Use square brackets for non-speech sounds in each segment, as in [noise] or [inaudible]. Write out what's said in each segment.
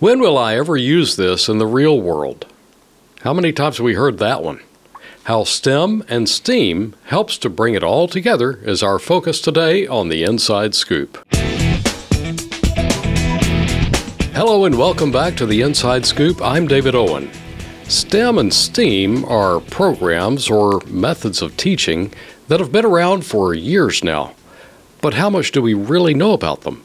When will I ever use this in the real world? How many times have we heard that one? How STEM and STEAM helps to bring it all together is our focus today on the Inside Scoop. Hello and welcome back to the Inside Scoop. I'm David Owen. STEM and STEAM are programs or methods of teaching that have been around for years now. But how much do we really know about them?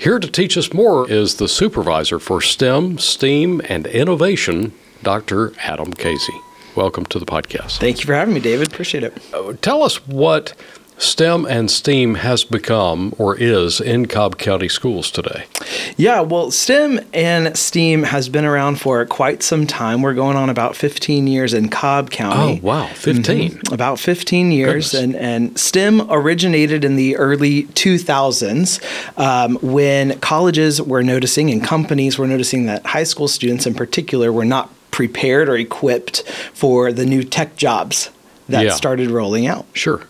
Here to teach us more is the supervisor for STEM, STEAM, and Innovation, Dr. Adam Casey. Welcome to the podcast. Thank you for having me, David. Appreciate it. Uh, tell us what STEM and STEAM has become or is in Cobb County schools today? Yeah, well, STEM and STEAM has been around for quite some time. We're going on about 15 years in Cobb County. Oh, wow, 15. Mm-hmm. About 15 years. And, and STEM originated in the early 2000s um, when colleges were noticing and companies were noticing that high school students in particular were not prepared or equipped for the new tech jobs that yeah. started rolling out. Sure.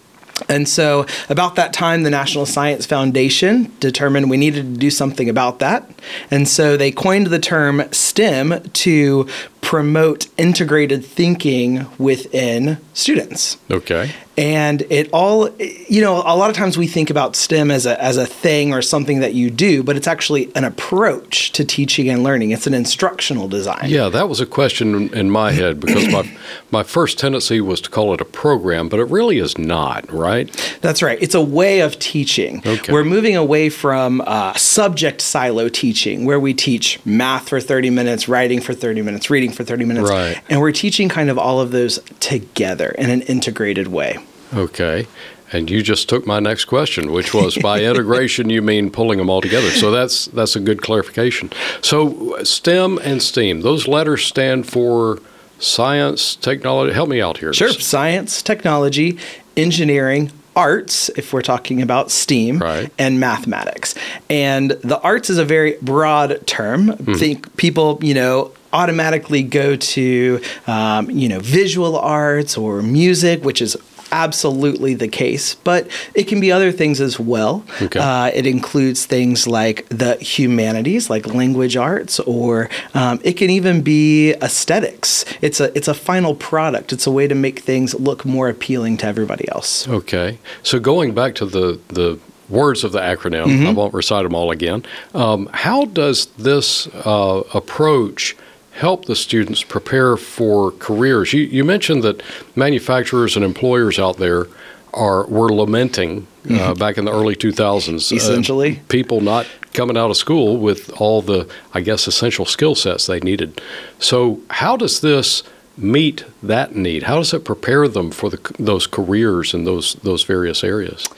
And so, about that time, the National Science Foundation determined we needed to do something about that. And so, they coined the term STEM to promote integrated thinking within students. Okay. And it all, you know, a lot of times we think about STEM as a, as a thing or something that you do, but it's actually an approach to teaching and learning. It's an instructional design. Yeah, that was a question in my head because my, [coughs] my first tendency was to call it a program, but it really is not, right? That's right. It's a way of teaching. Okay. We're moving away from uh, subject silo teaching, where we teach math for 30 minutes, writing for 30 minutes, reading for 30 minutes. Right. And we're teaching kind of all of those together in an integrated way. Okay. And you just took my next question, which was by [laughs] integration you mean pulling them all together. So that's that's a good clarification. So STEM and STEAM, those letters stand for science, technology. Help me out here. Sure. Science, technology, engineering, arts, if we're talking about STEAM, right. and mathematics. And the arts is a very broad term. Mm. Think people, you know, automatically go to um, you know visual arts or music, which is absolutely the case, but it can be other things as well. Okay. Uh, it includes things like the humanities, like language arts, or um, it can even be aesthetics. It's a it's a final product. It's a way to make things look more appealing to everybody else. Okay. So going back to the the words of the acronym, mm-hmm. I won't recite them all again. Um, how does this uh, approach help the students prepare for careers? You, you mentioned that manufacturers and employers out there are were lamenting uh, mm-hmm. back in the early 2000s. Uh, Essentially, uh, people not coming out of school with all the, I guess, essential skill sets they needed. So, how does this meet that need? How does it prepare them for the, those careers in those those various areas?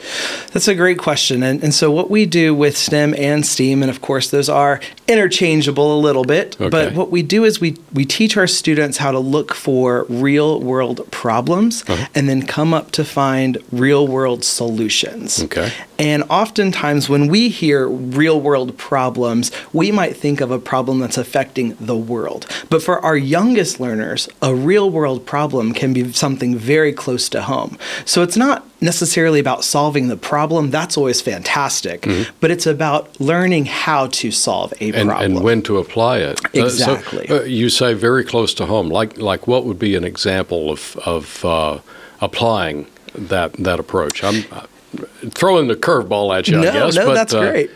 That's a great question. And, and so what we do with STEM and STEAM, and of course those are interchangeable a little bit, okay. but what we do is we we teach our students how to look for real world problems uh-huh. and then come up to find real world solutions. Okay. And oftentimes when we hear real world problems, we might think of a problem that's affecting the world. But for our youngest learners, a real world problem can be something very close to home. So it's not necessarily about solving the problem. That's always fantastic. Mm-hmm. But it's about learning how to solve a and, problem and when to apply it. Exactly. Uh, so, uh, you say very close to home. Like like what would be an example of of uh, applying that that approach? I'm uh, throwing the curveball at you. No, I guess. no, but, that's uh, great.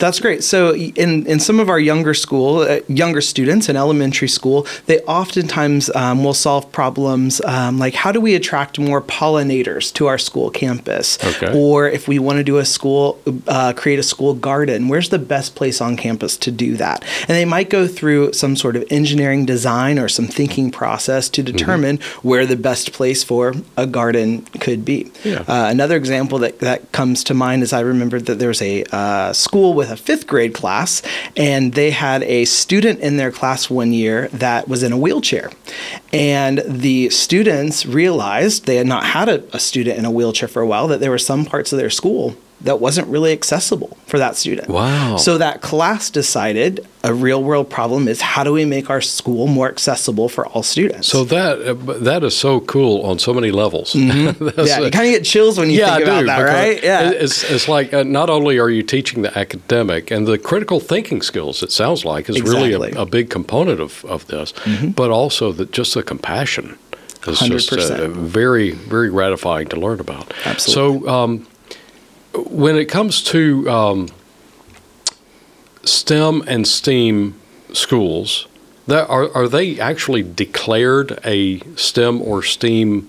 That's great. So in, in some of our younger school, uh, younger students in elementary school, they oftentimes um, will solve problems um, like how do we attract more pollinators to our school campus? Okay. Or if we want to do a school, uh, create a school garden, where's the best place on campus to do that? And they might go through some sort of engineering design or some thinking process to mm-hmm. determine mm-hmm. where the best place for a garden could be. Yeah. Uh, another example that, that comes to mind is I remember that there was a uh, school with a fifth grade class, and they had a student in their class one year that was in a wheelchair. And the students realized they had not had a, a student in a wheelchair for a while, that there were some parts of their school that wasn't really accessible for that student. Wow. So that class decided a real world problem is how do we make our school more accessible for all students? So that uh, that is so cool on so many levels. Mm-hmm. [laughs] yeah, you kind of get chills when you yeah, think I about do, that, right? Yeah. It's, it's like uh, not only are you teaching the academic and the critical thinking skills, it sounds like, is really a, a big component of, of this, but also the, just the compassion is just uh, very, very gratifying to learn about. Absolutely. So um, when it comes to um, STEM and STEAM schools, that are, are they actually declared a STEM or STEAM,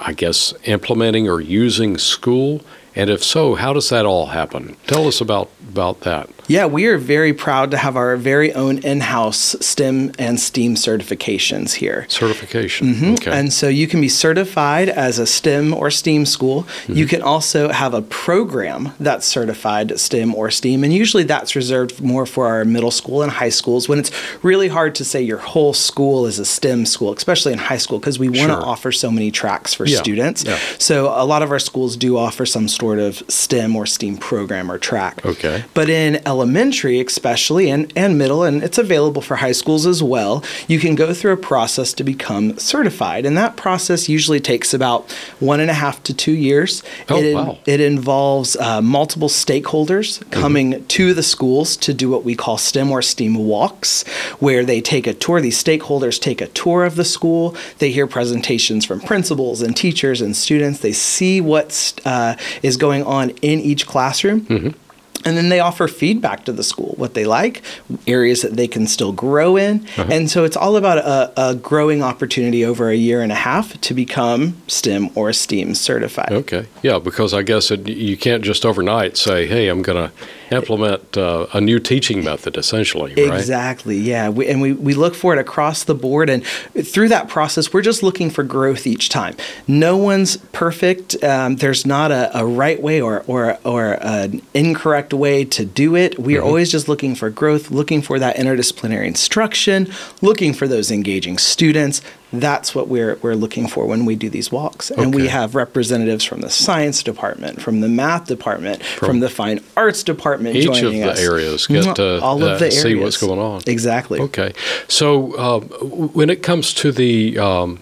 I guess, implementing or using school? And if so, how does that all happen? Tell us about, about that. Yeah, we are very proud to have our very own in-house STEM and STEAM certifications here. Certification. Okay. And so you can be certified as a STEM or STEAM school. Mm-hmm. You can also have a program that's certified STEM or STEAM. And usually that's reserved more for our middle school and high schools when it's really hard to say your whole school is a STEM school, especially in high school, because we want to Sure. offer so many tracks for Yeah, students. yeah. So a lot of our schools do offer some sort of STEM or STEAM program or track. Okay. But in elementary, especially, and, and middle, and it's available for high schools as well, you can go through a process to become certified. And that process usually takes about one and a half to two years. Oh, it, wow. it involves uh, multiple stakeholders coming to the schools to do what we call STEM or STEAM walks, where they take a tour. These stakeholders take a tour of the school. They hear presentations from principals and teachers and students. They see what uh, is going on in each classroom. Mm-hmm. And then they offer feedback to the school, what they like, areas that they can still grow in. Uh-huh. And so it's all about a, a growing opportunity over a year and a half to become STEM or STEAM certified. Okay. Yeah, because I guess it, you can't just overnight say, "Hey, I'm going to implement uh, a new teaching method," essentially, right? Exactly. Yeah. We, and we, we look for it across the board. And through that process, we're just looking for growth each time. No one's perfect. Um, there's not a, a right way or, or, or an incorrect way to do it. We are always just looking for growth, looking for that interdisciplinary instruction, looking for those engaging students. That's what we're, we're looking for when we do these walks. And we have representatives from the science department, from the math department, from, the fine arts department Each of the us. areas get Mhm. to all of uh, the see what's going on. Exactly. Okay. So uh, when it comes to the um,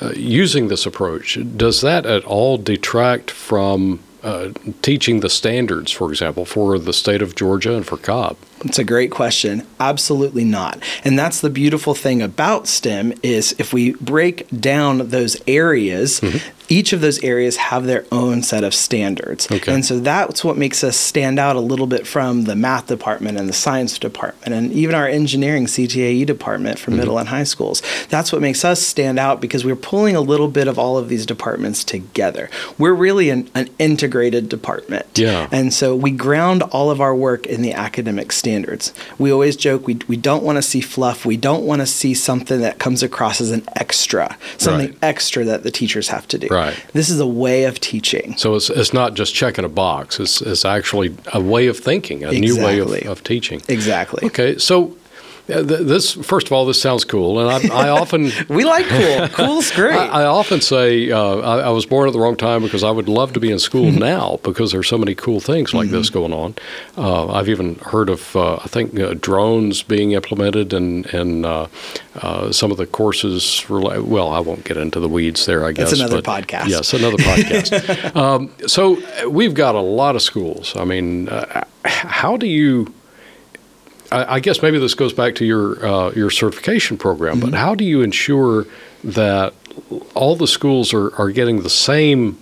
uh, using this approach, does that at all detract from uh, teaching the standards, for example, for the state of Georgia and for Cobb? It's a great question. Absolutely not. And that's the beautiful thing about STEM is if we break down those areas, Mm-hmm. each of those areas have their own set of standards. Okay. And so that's what makes us stand out a little bit from the math department and the science department and even our engineering CTAE department Mm-hmm. for middle and high schools. That's what makes us stand out because we're pulling a little bit of all of these departments together. We're really an, an integrated department. Yeah. And so we ground all of our work in the academic standards. We always joke we, we don't want to see fluff. We don't want to see something that comes across as an extra, something Right. extra that the teachers have to do. Right. This is a way of teaching. So it's, it's not just checking a box. It's, it's actually a way of thinking, a new way of, of teaching. Exactly. Okay, so this first of all, this sounds cool, and I, I often [laughs] We like cool. [laughs] Cool's great. I, I often say uh, I, I was born at the wrong time because I would love to be in school [laughs] now because there's so many cool things like this going on. Uh, I've even heard of uh, I think uh, drones being implemented and and uh, uh, some of the courses. Rela- well, I won't get into the weeds there. I guess That's another podcast. Yes, another podcast. um, so we've got a lot of schools. I mean, uh, how do you? I I guess maybe this goes back to your uh, your certification program, Mm-hmm. but how do you ensure that all the schools are, are getting the same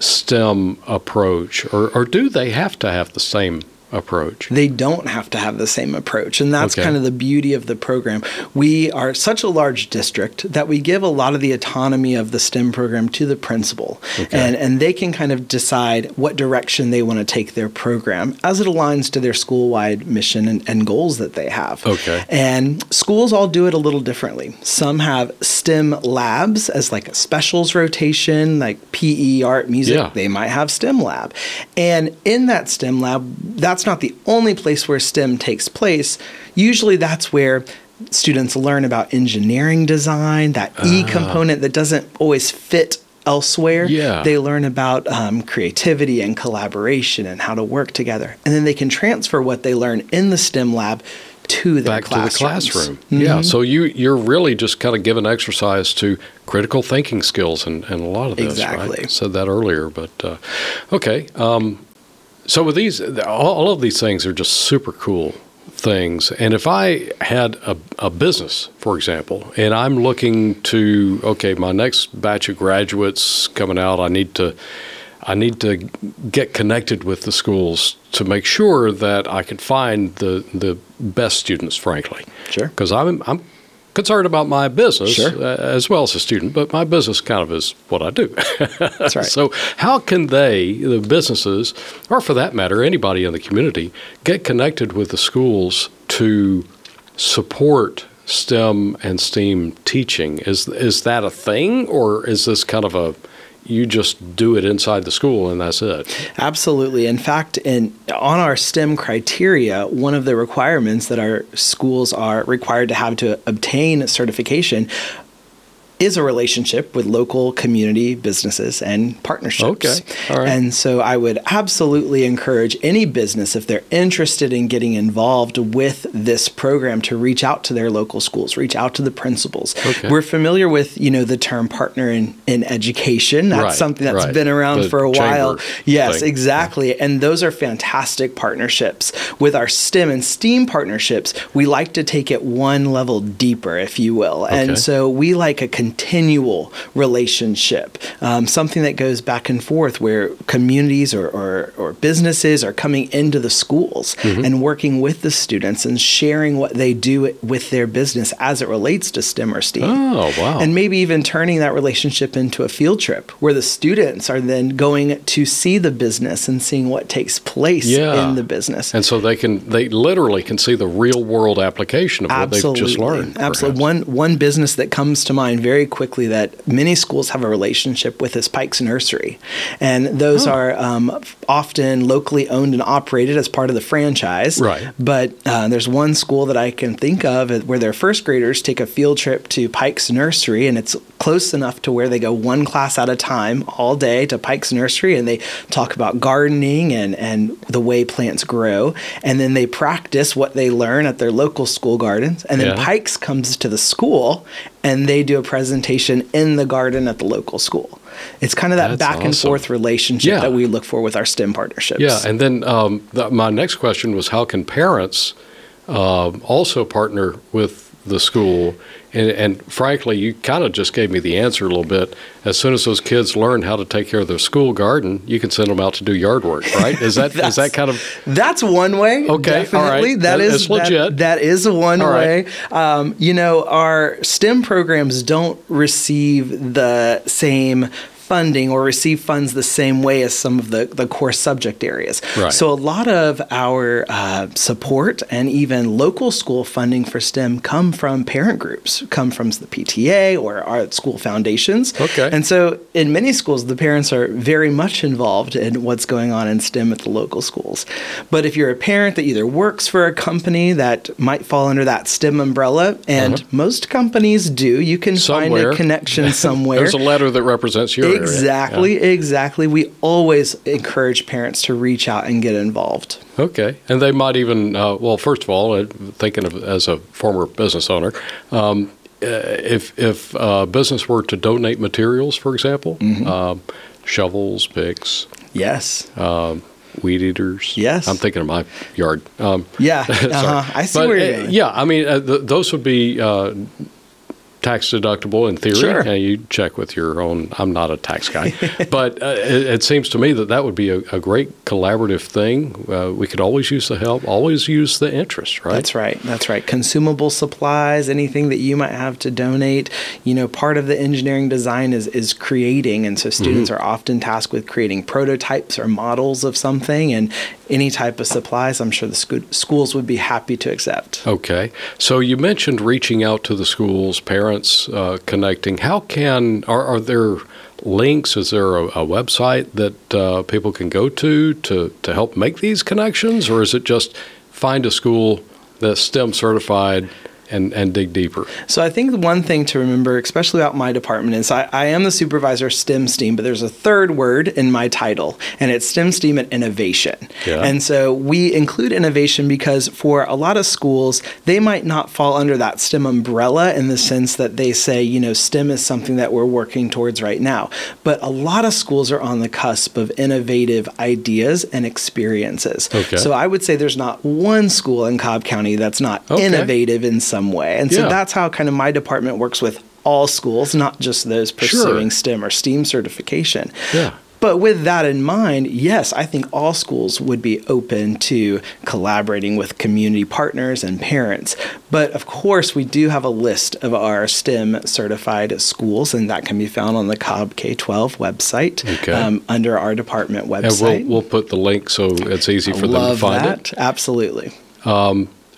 STEM approach, or, or do they have to have the same approach? they don't have to have the same approach. And that's Okay. kind of the beauty of the program. We are such a large district that we give a lot of the autonomy of the STEM program to the principal. Okay. And, and they can kind of decide what direction they want to take their program as it aligns to their school wide mission and, and goals that they have. Okay. And schools all do it a little differently. Some have STEM labs as like a specials rotation, like PE, art, music. Yeah. They might have STEM lab. And in that STEM lab, that's not the only place where STEM takes place. Usually that's where students learn about engineering design, that E component that doesn't always fit elsewhere. Yeah. They learn about um, creativity and collaboration and how to work together. And then they can transfer what they learn in the STEM lab to their back to the classroom. Mm-hmm. Yeah, so you you're really just kind of giving exercise to critical thinking skills and, and a lot of this. Exactly. Right? Said that earlier, but uh, okay. Um, so with these, all, of these things are just super cool things. And if I had a, a business, for example, and I'm looking to okay, my next batch of graduates coming out, I need to. I need to get connected with the schools to make sure that I can find the the best students, frankly. Sure. Because I'm I'm concerned about my business Sure. uh, as well as a student, but my business kind of is what I do. That's right. [laughs] so how can they, the businesses, or for that matter, anybody in the community, get connected with the schools to support STEM and STEAM teaching? Is is that a thing, or is this kind of a you just do it inside the school and that's it? Absolutely. In fact, in on our STEM criteria, one of the requirements that our schools are required to have to obtain certification is a relationship with local community businesses and partnerships. Okay. Right. And so I would absolutely encourage any business if they're interested in getting involved with this program to reach out to their local schools, reach out to the principals. Okay. We're familiar with, you know, the term partner in, in education. That's Right, something that's right. been around The for a while. Yes, thing. exactly. And those are fantastic partnerships. With our STEM and STEAM partnerships, we like to take it one level deeper, if you will. Okay. And so we like a continual relationship, um, something that goes back and forth where communities or, or, or businesses are coming into the schools Mm-hmm. and working with the students and sharing what they do with their business as it relates to STEM or STEAM. Oh, wow. And maybe even turning that relationship into a field trip where the students are then going to see the business and seeing what takes place Yeah. in the business. And so they can, they literally can see the real world application of what they've just learned. Absolutely. perhaps. One one business that comes to mind very quickly that many schools have a relationship with is Pike's Nursery, and those Oh. are um, often locally owned and operated as part of the franchise. Right. But uh, there's one school that I can think of where their first graders take a field trip to Pike's Nursery, and it's close enough to where they go one class at a time all day to Pike's Nursery, and they talk about gardening and and the way plants grow, and then they practice what they learn at their local school gardens, and then Yeah. Pikes comes to the school and they do a presentation in the garden at the local school. It's kind of that That's back and forth relationship Yeah. that we look for with our STEM partnerships. Yeah, and then um, the, my next question was how can parents um also partner with the school? And, and frankly, you kind of just gave me the answer a little bit. As soon as those kids learn how to take care of their school garden, you can send them out to do yard work, right? Is that [laughs] is that kind of That's one way. Okay, all definitely. right. That That- is legit. That, that is one All way. right. Um, you know, our STEM programs don't receive the same funding or receive funds the same way as some of the, the core subject areas. Right. So a lot of our uh, support and even local school funding for STEM come from parent groups, come from the PTA or our school foundations. Okay. And so in many schools, the parents are very much involved in what's going on in STEM at the local schools. But if you're a parent that either works for a company that might fall under that STEM umbrella, and most companies do, you can. Somewhere. find a connection [laughs] somewhere. there's a letter that represents your Exactly, exactly. We always encourage parents to reach out and get involved. Okay, and they might even uh, well, first of all, uh, thinking of as a former business owner, um, uh, if if uh, business were to donate materials, for example, Mm-hmm. um, shovels, picks, Yes. um, weed eaters. Yes. I'm thinking of my yard. Um, Yeah. [laughs] Uh-huh. I see But, where you're uh. Yeah, I mean, uh, th- those would be. Tax deductible in theory. Sure. Uh, you check with your own. I'm not a tax guy, [laughs] but uh, it, it seems to me that that would be a, a great collaborative thing. Uh, we could always use the help, always use the interest, right? That's right. That's right. Consumable supplies, anything that you might have to donate. You know, part of the engineering design is is creating, and so students Mm-hmm. are often tasked with creating prototypes or models of something, and any type of supplies. I'm sure the scho- schools would be happy to accept. Okay. So you mentioned reaching out to the schools, parents uh, connecting. How can are, are there links? Is there a, a website that uh, people can go to to to help make these connections, or is it just find a school that's STEM certified and, and dig deeper. So I think one thing to remember, especially about my department, is I, I am the supervisor of STEM STEAM, but there's a third word in my title, and it's STEM STEAM and innovation. Yeah. And so we include innovation because for a lot of schools, they might not fall under that STEM umbrella in the sense that they say, you know, STEM is something that we're working towards right now. But a lot of schools are on the cusp of innovative ideas and experiences. Okay. So I would say there's not one school in Cobb County that's not Okay. innovative in some way. And so Yeah. that's how kind of my department works with all schools, not just those pursuing Sure. STEM or STEAM certification. Yeah. But with that in mind, yes, I think all schools would be open to collaborating with community partners and parents. But of course, we do have a list of our STEM certified schools, and that can be found on the Cobb K 12 website Okay. um, under our department And website. we'll, we'll put the link so it's easy for them to find that. it. Absolutely.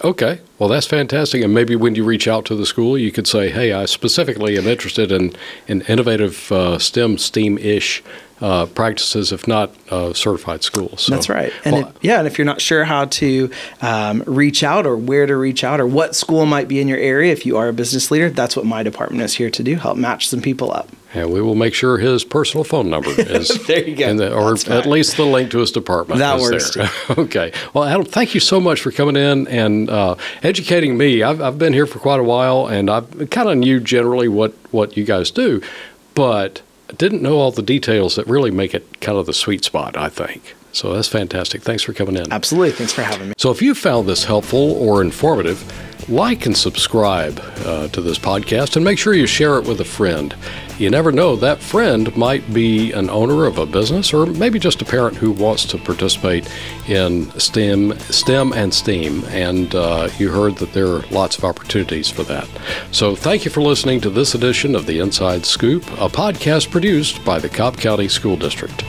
Okay, well that's fantastic. And maybe when you reach out to the school, you could say, "Hey, I specifically am interested in in innovative uh, STEM, STEAM-ish uh, practices, if not uh, certified schools." So, That's right. And well, it, yeah, and if you're not sure how to um, reach out or where to reach out or what school might be in your area, if you are a business leader, that's what my department is here to do: help match some people up. And we will make sure his personal phone number [laughs] is There you go. in the, or at least the link to his department. That is works, there. [laughs] okay. Well, Adam, thank you so much for coming in and uh, educating me. I've, I've been here for quite a while, and I kind of knew generally what what you guys do, but didn't know all the details that really make it kind of the sweet spot. I think. So that's fantastic. Thanks for coming in. Absolutely. Thanks for having me. So if you found this helpful or informative, like and subscribe uh, to this podcast and make sure you share it with a friend. You never know, that friend might be an owner of a business or maybe just a parent who wants to participate in STEM, STEM and STEAM. And uh, you heard that there are lots of opportunities for that. So thank you for listening to this edition of The Inside Scoop, a podcast produced by the Cobb County School District.